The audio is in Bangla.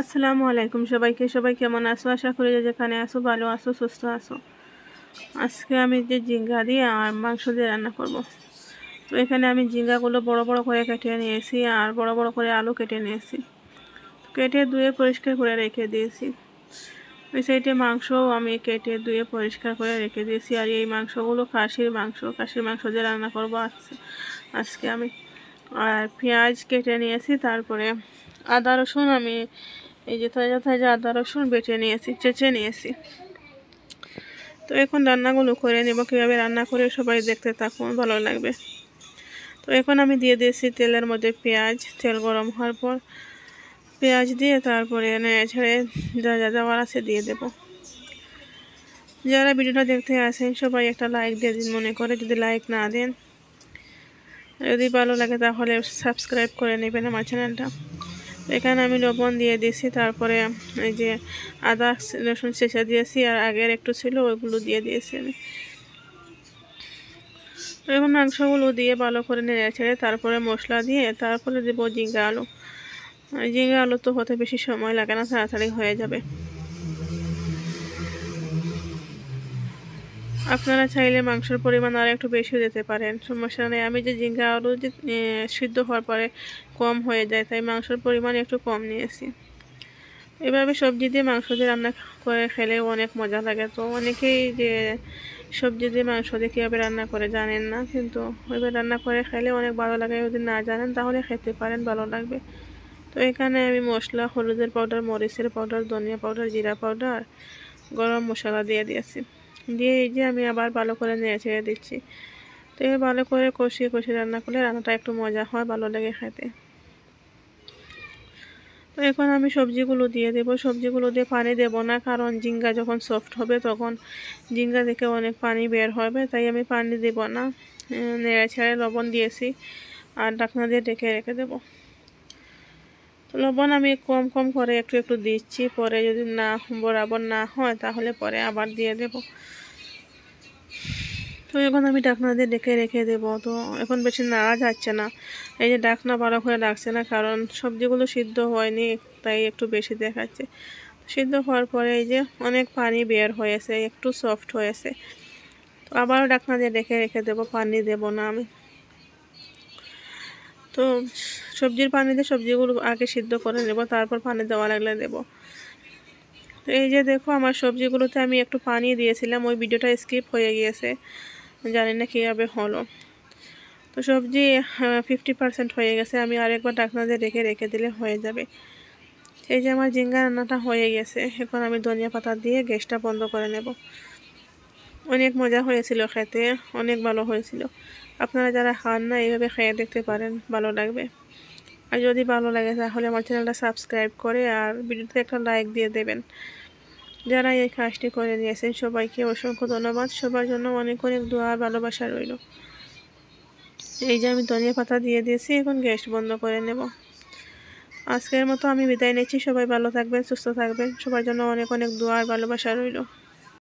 আসসালামু আলাইকুম সবাইকে। সবাই কেমন আছো? আশা করি যেখানে আসো ভালো আছো, সুস্থ আছো। আজকে আমি যে ঝিঙ্গা দিয়ে আর মাংস দিয়ে রান্না করব। তো এখানে আমি ঝিঙ্গাগুলো বড় বড় করে কেটে নিয়েছি আর বড় বড় করে আলু কেটে নিয়েছি। কেটে ধুয়ে পরিষ্কার করে রেখে দিয়েছি। ওই সাইডে মাংসও আমি কেটে ধুয়ে পরিষ্কার করে রেখে দিয়েছি। আর এই মাংসগুলো খাসির মাংস খাসির মাংস দিয়ে রান্না করব আজকে। আজকে আমি আর পেঁয়াজ কেটে নিয়েছি, তারপরে আদা রসুন আমি এই যে তাজা তাজা আদা রসুন বেটে নিয়েছি, চেঁচে নিয়েছি। তো এখন রান্নাগুলো করে নেব, কীভাবে রান্না করে সবাই দেখতে থাকুন, ভালো লাগবে। তো এখন আমি দিয়ে দিয়েছি তেলের মধ্যে পেঁয়াজ, তেল গরম হওয়ার পর পেঁয়াজ দিয়ে তারপরে ছেড়ে যা যা যাওয়ার আছে দিয়ে দেব। যারা ভিডিওটা দেখতে আসেন, সবাই একটা লাইক দিয়ে দিন মনে করে, যদি লাইক না দেন। যদি ভালো লাগে তাহলে সাবস্ক্রাইব করে নেবেন আমার চ্যানেলটা এখানে আমি লবণ দিয়ে দিয়েছি, তারপরে এই যে আদা রসুন শেষে দিয়েছি, আর আগের একটু ছিল ওইগুলো দিয়ে দিয়েছি আমি। এখন মাংসগুলো দিয়ে ভালো করে নেড়ে ছেড়ে তারপরে মশলা দিয়ে তারপরে দেবো জিঙ্গা আলু। জিঙ্গা আলু তো হতে বেশি সময় লাগে না, তাড়াতাড়ি হয়ে যাবে। আপনারা চাইলে মাংসের পরিমাণ আর একটু বেশিও দিতে পারেন। সমস্যা নেই। আমি যে জিঙ্গা আলু যে সিদ্ধ হওয়ার পরে কম হয়ে যায়, তাই মাংসের পরিমাণ একটু কম নিয়েছি। এভাবে সবজি দিয়ে মাংস দিয়ে রান্না করে খেলে অনেক মজা লাগে। তো অনেকেই যে, সবজি দিয়ে মাংস দিয়ে কীভাবে রান্না করে জানেন না, কিন্তু ওইভাবে রান্না করে খেলে অনেক ভালো লাগে। যদি না জানেন, তাহলে খেতে পারেন, ভালো লাগবে। তো এখানে আমি মশলা, হলুদের পাউডার, মরিচের পাউডার, ধনিয়া পাউডার, জিরা পাউডার, গরম মশলা দিয়ে দিয়েছি। দিয়ে এই যে আমি আবার ভালো করে নেড়ে ছেড়ে দিচ্ছি। তো ভালো করে কষিয়ে কষিয়ে রান্না করলে রান্নাটা একটু মজা হয়, ভালো লাগে খেতে তো এখন আমি সবজিগুলো দিয়ে দেবো। সবজিগুলো দিয়ে পানি দেবো না, কারণ জিঙ্গা যখন সফট হবে তখন জিঙ্গা থেকে অনেক পানি বের হবে, তাই আমি পানি দেব না। নেড়ে ছেড়ে লবণ দিয়েছি, আর ডাকনা দিয়ে ডেকে রেখে দেবো। লবণ আমি কম কম করে একটু একটু দিচ্ছি, পরে যদি না বরাবর না হয় তাহলে পরে আবার দিয়ে দেব। তো এখন আমি ডাকনা দিয়ে ডেকে রেখে দেবো। তো এখন বেশি নাড়া যাচ্ছে না। এই যে ডাকনা ভালো করে ডাকছে না, কারণ সবজিগুলো সিদ্ধ হয়নি, তাই একটু বেশি দেখাচ্ছে। সিদ্ধ হওয়ার পরে এই যে অনেক পানি বের হয়েছে, একটু সফট হয়েছে। তো আবারও ডাকনা দিয়ে ডেকে রেখে দেবো, পানি দেব না আমি। তো সবজির পানিতে সবজিগুলো আগে সিদ্ধ করে নেব, তারপর পানি দেওয়া লাগলে দেব। তো এই যে দেখো, আমার সবজিগুলোতে আমি একটু পানি দিয়েছিলাম, ওই ভিডিওটা স্কিপ হয়ে গিয়েছে, জানি না কীভাবে হলো। তো সবজি ফিফটি পারসেন্ট হয়ে গেছে, আমি আরেকবার দিয়ে রেখে রেখে দিলে হয়ে যাবে। এই যে আমার জিঙ্গা রান্নাটা হয়ে গেছে, এখন আমি ধনিয়া পাতা দিয়ে গ্যাসটা বন্ধ করে নেব। অনেক মজা হয়েছিল খেতে, অনেক ভালো হয়েছিল। আপনারা যারা খান না, এইভাবে খেয়ে দেখতে পারেন, ভালো লাগবে। আর যদি ভালো লাগে, তাহলে আমার চ্যানেলটা সাবস্ক্রাইব করে আর ভিডিওতে একটা লাইক দিয়ে দেবেন। যারা এই কাজটি করে নিয়েছেন, সবাইকে অসংখ্য ধন্যবাদ। সবার জন্য অনেক অনেক দোয়া ভালোবাসা রইল। এই যে আমি ধনিয়া পাতা দিয়ে দিয়েছি, এখন গ্যাস বন্ধ করে নেব। আজকের মতো আমি বিদায় নিচ্ছি। সবাই ভালো থাকবেন, সুস্থ থাকবেন। সবার জন্য অনেক অনেক দোয়া আর ভালোবাসা রইল।